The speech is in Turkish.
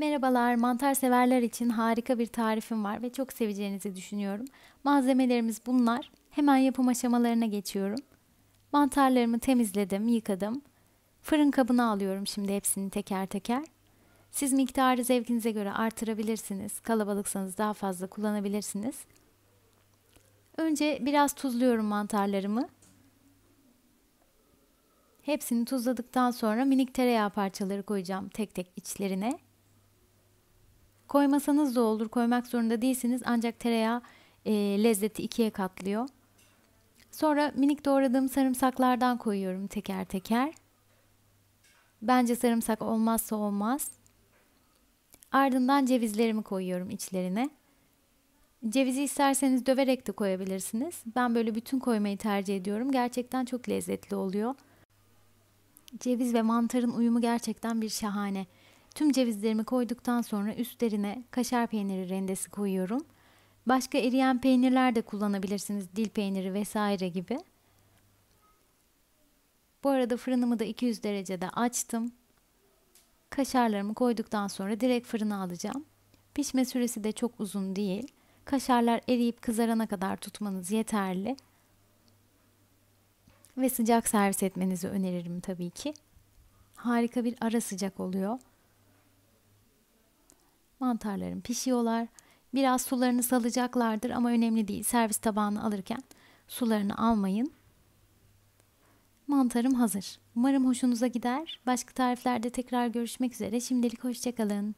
Merhabalar, mantar severler için harika bir tarifim var ve çok seveceğinizi düşünüyorum. Malzemelerimiz bunlar. Hemen yapım aşamalarına geçiyorum. Mantarlarımı temizledim, yıkadım. Fırın kabına alıyorum şimdi hepsini teker teker. Siz miktarı zevkinize göre artırabilirsiniz. Kalabalıksanız daha fazla kullanabilirsiniz. Önce biraz tuzluyorum mantarlarımı. Hepsini tuzladıktan sonra minik tereyağı parçaları koyacağım tek tek içlerine. Koymasanız da olur, koymak zorunda değilsiniz ancak tereyağı e, lezzeti ikiye katlıyor. Sonra minik doğradığım sarımsaklardan koyuyorum teker teker. Bence sarımsak olmazsa olmaz. Ardından cevizlerimi koyuyorum içlerine. Cevizi isterseniz döverek de koyabilirsiniz. Ben böyle bütün koymayı tercih ediyorum. Gerçekten çok lezzetli oluyor. Ceviz ve mantarın uyumu gerçekten bir şahane. Tüm cevizlerimi koyduktan sonra üstlerine kaşar peyniri rendesi koyuyorum. Başka eriyen peynirler de kullanabilirsiniz. Dil peyniri vesaire gibi. Bu arada fırınımı da 200 derecede açtım. Kaşarlarımı koyduktan sonra direkt fırına alacağım. Pişme süresi de çok uzun değil. Kaşarlar eriyip kızarana kadar tutmanız yeterli. Ve sıcak servis etmenizi öneririm tabii ki. Harika bir ara sıcak oluyor. Mantarlarım pişiyorlar. Biraz sularını salacaklardır ama önemli değil. Servis tabağını alırken sularını almayın. Mantarım hazır. Umarım hoşunuza gider. Başka tariflerde tekrar görüşmek üzere. Şimdilik hoşçakalın.